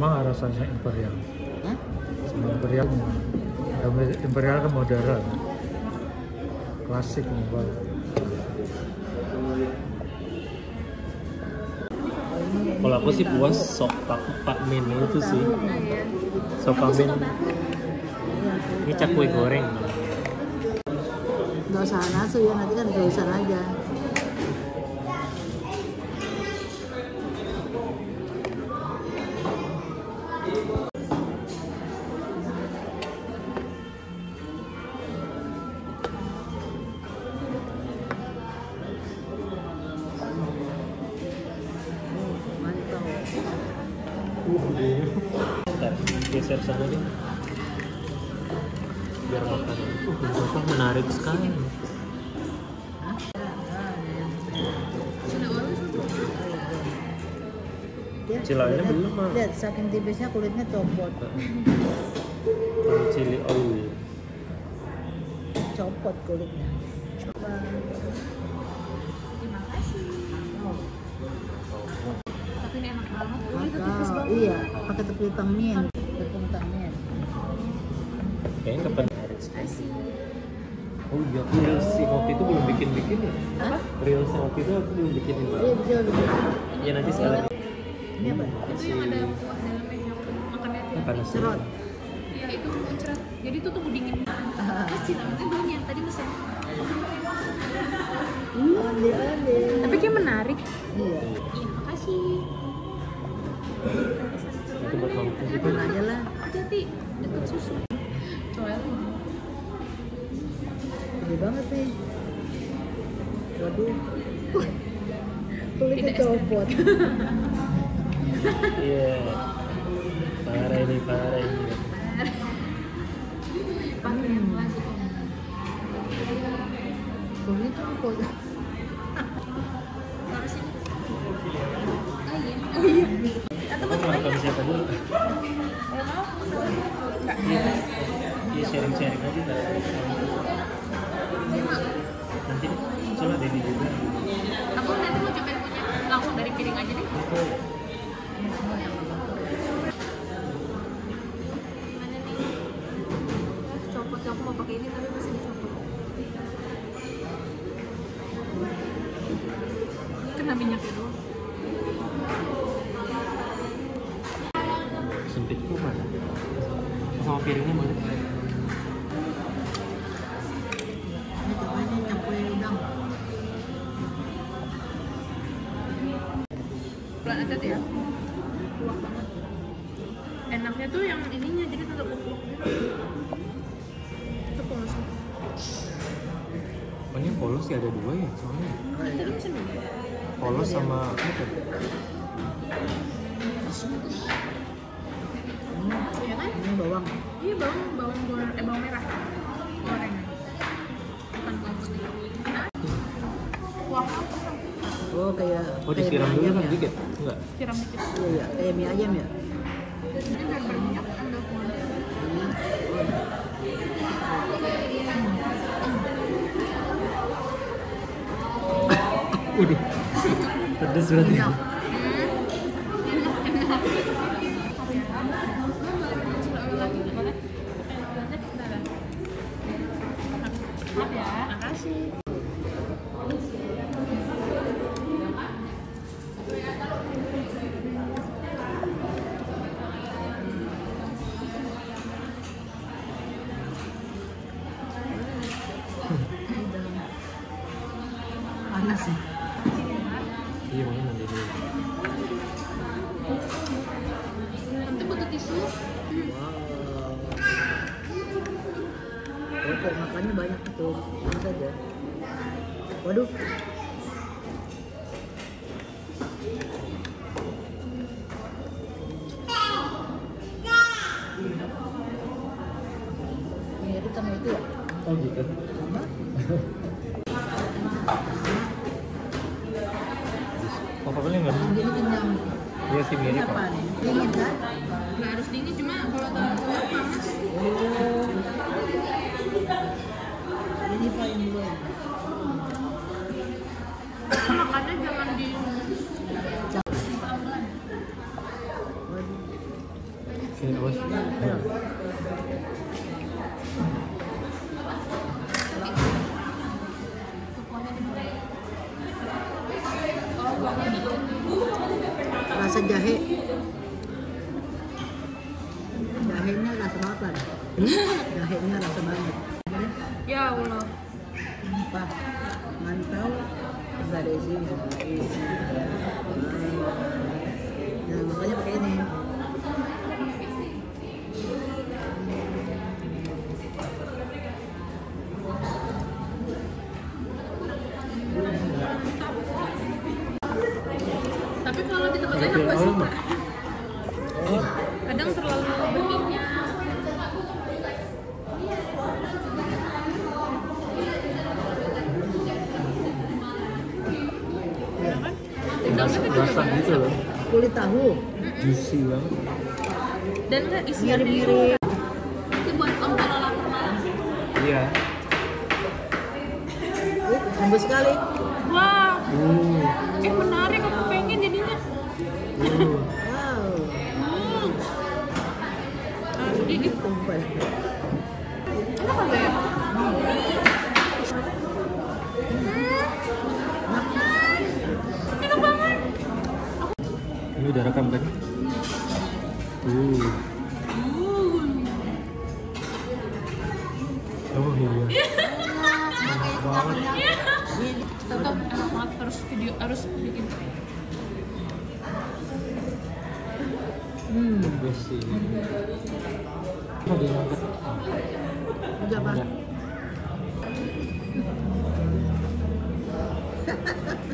sama rasanya imperial Hah? sama imperial imperial kan modern klasik banget Kalau aku sih puas sop pak pak min itu sih. Sop pak min. Ini cakwe goreng. Nggak usah nasi ya, nanti kan gausan aja. Bentar, geser sana deh. Biar makan. Uh, menarik sekali. Kulitnya- belum, Mak. Lihat, saking tipisnya kulitnya copot. Chili oil. Copot kulitnya. Iya, pakai tepung tangmin. Tepung tangmin. Kayaknya kapan. Oh iya, reels si waktu itu belum bikin-bikin ya? Hah? Reels waktu itu aku belum bikinin Iya, Mbak. bisa lebih. Ya nanti sekali. Ini apa? Itu yang ada kuah dalamnya yang makannya tuh. Panas. Serot. Iya itu muncrat. Jadi itu tuh dingin. Terus Cina itu belum yang tadi mesen. Ande, ande. Tapi kayak menarik. Iya. Iya makasih. Itu buat kamu itu. Aja lah. Hati-hati deket susu. Coel. Gede banget nih. Waduh. Kulitnya copot. Iya. Parah ini, parah ini. Pakai yang lagi. Kulitnya copot. Taruh sini. Oh iya. Iya. Siapa dulu? Mau. Enggak. Iya sharing-sharing aja. Nanti soalnya ada di juga. Aku nanti mau cobain punya langsung dari piring aja deh. Copot aku mau pakai ini tapi masih dicopot. Kena minyaknya piringnya aja ya. Banget. Enaknya tuh yang ininya jadi tetap utuh. Itu polos. Oh, ini polos sih ada dua ya soalnya. Pesen. Polos sama apa? Ya kan? Ini bawang. Iya bawang bawang goreng eh bawang merah goreng. Bukan bawang putih. Kuah Oh kayak Oh disiram dulu ayam kan ya? dikit? Enggak. siram dikit. Iya iya kayak mie ayam ya. Ini biar berminyak kan udah kuah. Waduh. Pedes berarti. Enak. Maaf ya. Makasih. Panas sih. Iya makanya nanti dulu. Nanti butuh tisu. Wow. Oke, makannya banyak tuh. Ini saja. Waduh. Sama itu ya? Oh gitu. Sama? Oh enggak? Yang gini kenyang. Iya sih Ini mirip apa nih? Dingin kan? Nggak harus dingin cuma kalau tahu panas. Oh. Yang dua. Makannya jangan di awas. Gitu. Rasa jahe. Jahenya rasa banget? Jahenya rasa banget. Ya Allah. Apa? Mantau. Nggak ada isi. Nah, makanya pakai ini. Tapi kalau di tempat lain aku suka. mah. Oh, Kadang terlalu berminyak. Ya kan? Di dalamnya kan juga basah gitu loh. Kulit tahu. Juicy banget. Dan kan isiannya Mirip-mirip. itu buat om kalau lapar malam. Iya. Uh, lembut sekali. Wah, Uh. eh menarik aku pengen jadinya. Uh. Wow. Hmm. Asli gitu. Tumpah. Enak kali ya? Rekam kan? Uh. Oh iya. Banget. Tetap enak harus video harus bikin. Hmm. Iya sih. Apa? Enggak. Sebenarnya